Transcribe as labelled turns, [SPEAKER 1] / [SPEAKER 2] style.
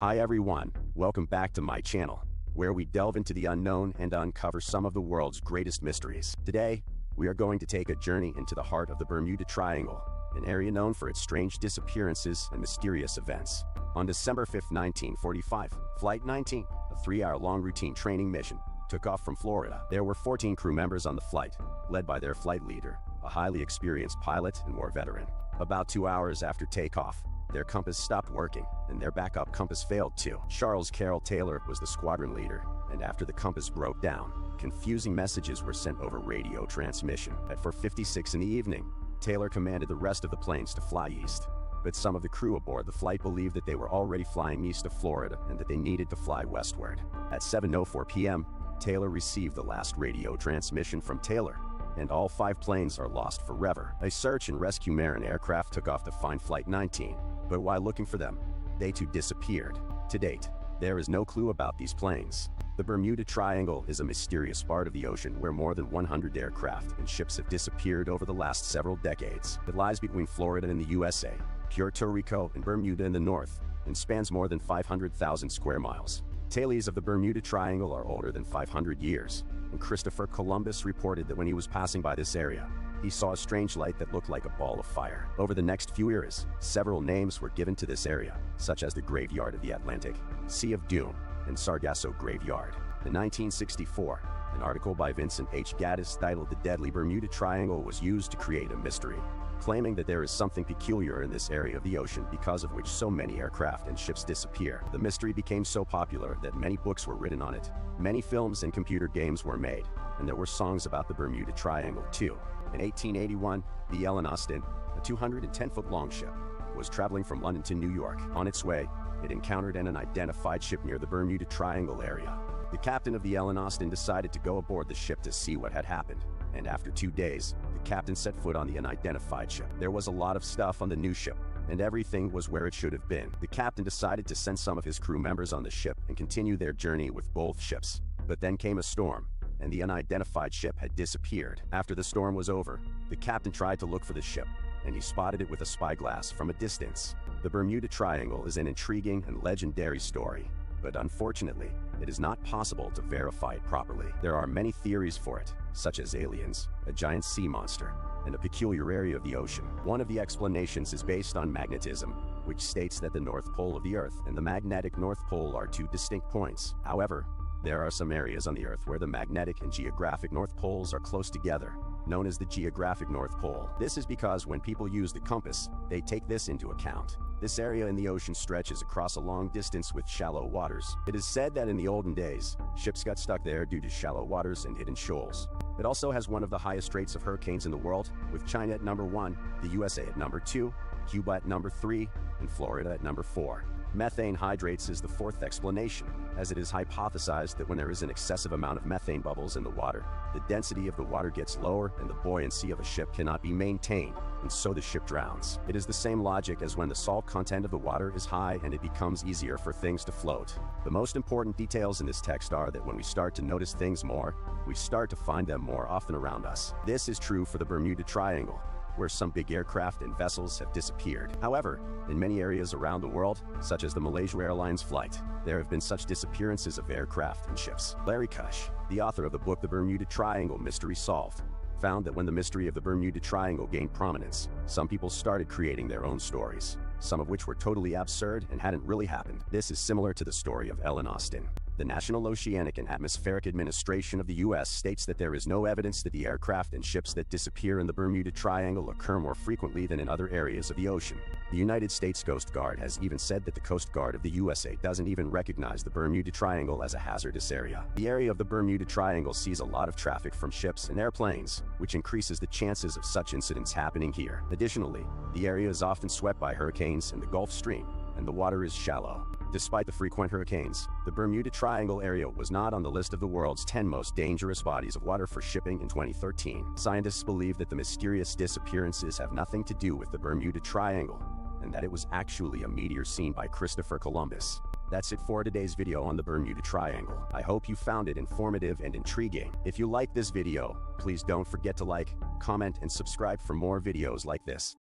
[SPEAKER 1] Hi everyone, welcome back to my channel, where we delve into the unknown and uncover some of the world's greatest mysteries. Today, we are going to take a journey into the heart of the Bermuda Triangle, an area known for its strange disappearances and mysterious events. On December 5, 1945, Flight 19, a three-hour-long routine training mission, took off from Florida. There were 14 crew members on the flight, led by their flight leader, a highly experienced pilot and war veteran. About two hours after takeoff, their compass stopped working, and their backup compass failed too. Charles Carroll Taylor was the squadron leader, and after the compass broke down, confusing messages were sent over radio transmission. At 4.56 in the evening, Taylor commanded the rest of the planes to fly east. But some of the crew aboard the flight believed that they were already flying east of Florida and that they needed to fly westward. At 7.04 p.m., Taylor received the last radio transmission from Taylor, and all five planes are lost forever. A search and rescue Marin aircraft took off to find Flight 19, but while looking for them, they too disappeared. To date, there is no clue about these planes. The Bermuda Triangle is a mysterious part of the ocean where more than 100 aircraft and ships have disappeared over the last several decades. It lies between Florida and the USA, Puerto Rico and Bermuda in the north, and spans more than 500,000 square miles. Tales of the Bermuda Triangle are older than 500 years, and Christopher Columbus reported that when he was passing by this area, he saw a strange light that looked like a ball of fire. Over the next few eras, several names were given to this area, such as the Graveyard of the Atlantic, Sea of Doom, and Sargasso Graveyard. In 1964, an article by Vincent H. Gaddis titled The Deadly Bermuda Triangle was used to create a mystery, claiming that there is something peculiar in this area of the ocean because of which so many aircraft and ships disappear. The mystery became so popular that many books were written on it, many films and computer games were made, and there were songs about the Bermuda Triangle too. In 1881, the Ellen Austin, a 210-foot-long ship, was traveling from London to New York. On its way, it encountered an unidentified ship near the Bermuda Triangle area. The captain of the Ellen Austin decided to go aboard the ship to see what had happened, and after two days, the captain set foot on the unidentified ship. There was a lot of stuff on the new ship, and everything was where it should have been. The captain decided to send some of his crew members on the ship and continue their journey with both ships. But then came a storm, and the unidentified ship had disappeared. After the storm was over, the captain tried to look for the ship, and he spotted it with a spyglass from a distance. The Bermuda Triangle is an intriguing and legendary story, but unfortunately, it is not possible to verify it properly. There are many theories for it, such as aliens, a giant sea monster, and a peculiar area of the ocean. One of the explanations is based on magnetism, which states that the North Pole of the Earth and the magnetic North Pole are two distinct points. However, there are some areas on the Earth where the magnetic and geographic North Poles are close together, known as the geographic North Pole. This is because when people use the compass, they take this into account. This area in the ocean stretches across a long distance with shallow waters. It is said that in the olden days, ships got stuck there due to shallow waters and hidden shoals. It also has one of the highest rates of hurricanes in the world, with China at number one, the USA at number two, Cuba at number three, and Florida at number four. Methane hydrates is the fourth explanation, as it is hypothesized that when there is an excessive amount of methane bubbles in the water, the density of the water gets lower and the buoyancy of a ship cannot be maintained, and so the ship drowns. It is the same logic as when the salt content of the water is high and it becomes easier for things to float. The most important details in this text are that when we start to notice things more, we start to find them more often around us. This is true for the Bermuda Triangle, where some big aircraft and vessels have disappeared. However, in many areas around the world, such as the Malaysia Airlines flight, there have been such disappearances of aircraft and ships. Larry Kusche, the author of the book The Bermuda Triangle Mystery Solved, found that when the mystery of the Bermuda Triangle gained prominence, some people started creating their own stories, some of which were totally absurd and hadn't really happened. This is similar to the story of Ellen Austin. The National Oceanic and Atmospheric Administration of the U.S. states that there is no evidence that the aircraft and ships that disappear in the Bermuda Triangle occur more frequently than in other areas of the ocean. The United States Coast Guard has even said that the Coast Guard of the USA doesn't even recognize the Bermuda Triangle as a hazardous area. The area of the Bermuda Triangle sees a lot of traffic from ships and airplanes, which increases the chances of such incidents happening here. Additionally, the area is often swept by hurricanes and the Gulf Stream, and the water is shallow. Despite the frequent hurricanes, the Bermuda Triangle area was not on the list of the world's 10 most dangerous bodies of water for shipping in 2013. Scientists believe that the mysterious disappearances have nothing to do with the Bermuda Triangle, and that it was actually a meteor seen by Christopher Columbus. That's it for today's video on the Bermuda Triangle. I hope you found it informative and intriguing. If you like this video, please don't forget to like, comment, and subscribe for more videos like this.